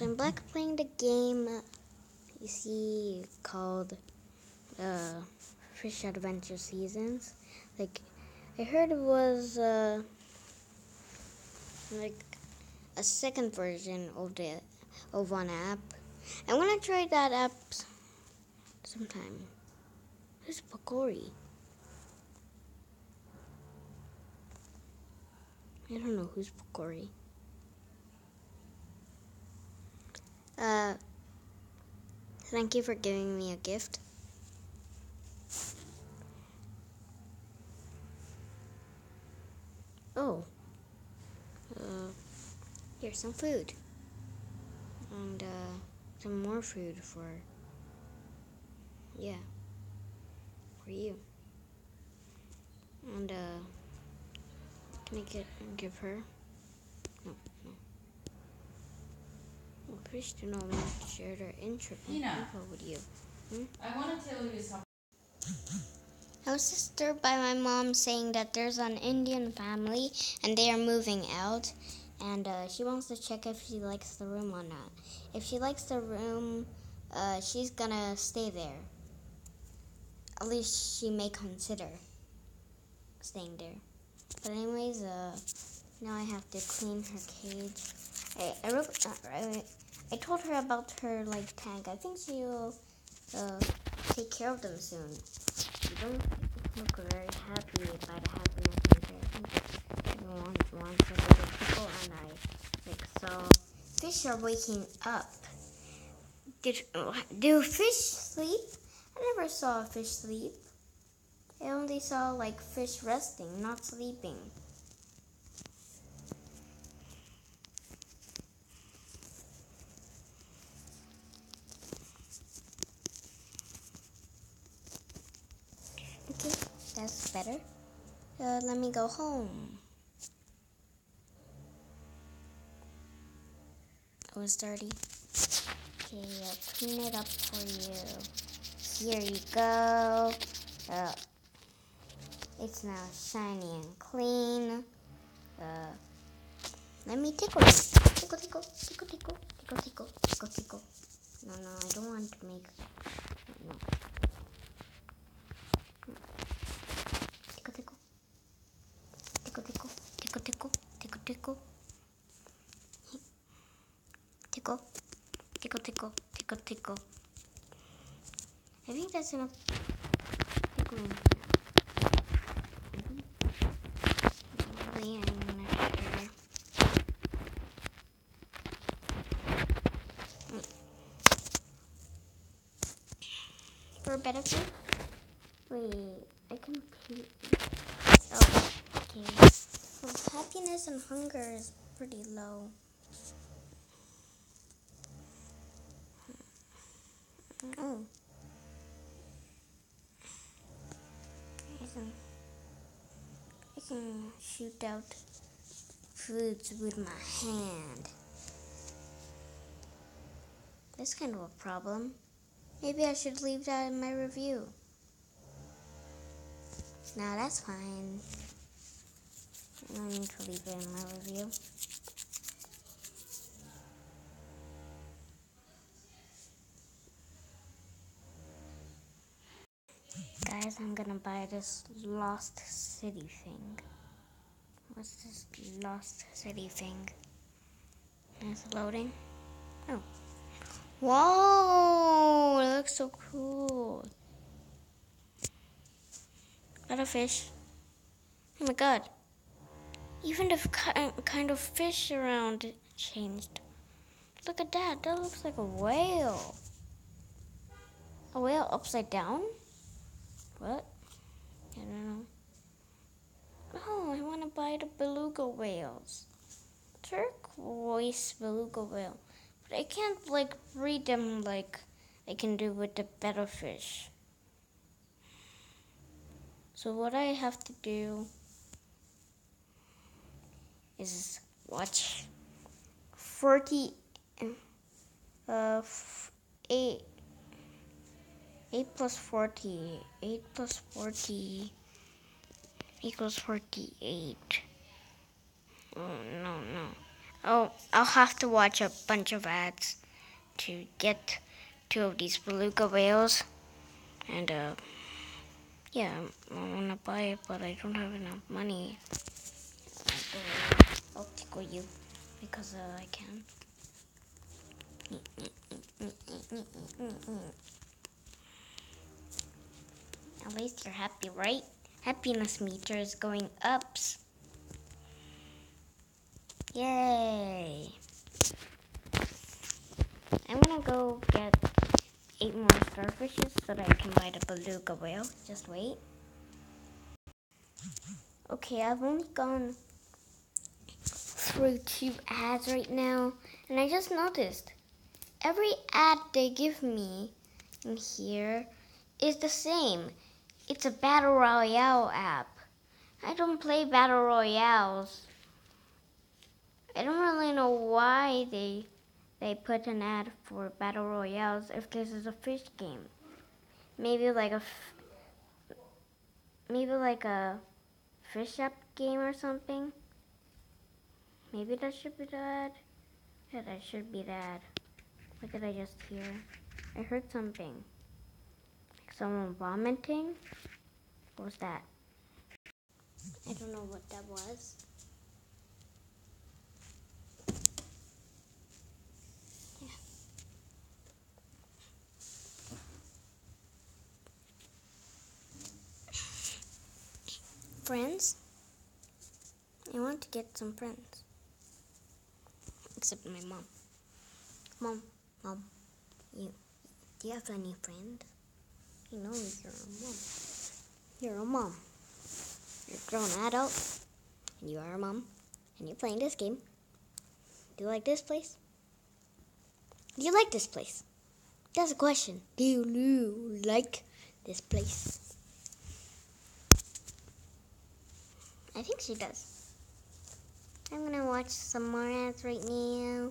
So I'm back playing the game you see called uh, Fish Adventure Seasons. Like I heard it was uh, like a second version of the of one app. I'm gonna try that app sometime. Who's Pokori? I don't know who's Pokori. Uh, thank you for giving me a gift. Oh. Uh, here's some food. And, uh, some more food for, yeah, for you. And, uh, can I get, give her? No, no. Well, fish do not want to share their intro, Tina. info with you. I want to tell you something. I was disturbed by my mom saying that there's an Indian family and they are moving out, and uh, she wants to check if she likes the room or not. If she likes the room, uh, she's gonna stay there. At least she may consider staying there. But anyways, uh, now I have to clean her cage. I I, wrote, uh, I, I told her about her like tank. I think she'll uh, take care of them soon. You don't look very happy by the happiness in there. I think everyone wants a little people and I think so. Fish are waking up. Did do fish sleep? I never saw a fish sleep. I only saw like fish resting, not sleeping. Okay, better. Uh, let me go home. Oh, it's dirty. Okay, I'll clean it up for you. Here you go. Uh, it's now shiny and clean. Uh, let me tickle it. Tickle, tickle, tickle, tickle, tickle, tickle, tickle, tickle. No, no, I don't want to make. No. Tickle, tickle. Tickle, tickle, tickle, tickle, tickle, tickle. Tickle, tickle, tickle, tickle, tickle. I think that's enough tickling. Really, I'm not sure. Mm. Wait, I completely. Oh, okay. Well, happiness and hunger is pretty low. Oh. I can, I can shoot out foods with my hand. That's kind of a problem. Maybe I should leave that in my review. No, that's fine. I don't need to leave it in my review. I'm gonna buy this Lost City thing. What's this Lost City thing? It's loading. Oh. Whoa! It looks so cool. Got a fish. Oh my god. Even the ki- uh, kind of fish around changed. Look at that. That looks like a whale. A whale upside down? What? I don't know. Oh, I want to buy the beluga whales. Turquoise beluga whale. But I can't, like, breed them like I can do with the better fish. So what I have to do is watch 40 uh f- 8 8 plus 40 8 plus 40 equals 48 oh no no Oh, I'll have to watch a bunch of ads to get two of these beluga whales. And, uh, yeah, I want to buy it, but I don't have enough money. I'll tickle you because uh, I can. At least you're happy, right? Happiness meter is going up. Yay! I'm gonna go get eight more starfishes so that I can buy the beluga whale. Just wait. Okay, I've only gone through two ads right now, and I just noticed every ad they give me in here is the same. It's a battle royale app. I don't play battle royales. I don't really know why they they put an ad for battle royales if this is a fish game. Maybe like a maybe like a fish up game or something. Maybe that should be the ad. Yeah, that should be the ad. What did I just hear? I heard something. Someone vomiting? What was that? I don't know what that was. Yeah. friends. I want to get some friends. Except my mom. Mom, mom, you, do you have any friends? You're a mom. You're a mom. You're a grown adult, and you are a mom, and you're playing this game. Do you like this place? Do you like this place? That's a question. Do you like this place? I think she does. I'm gonna watch some more ads right now.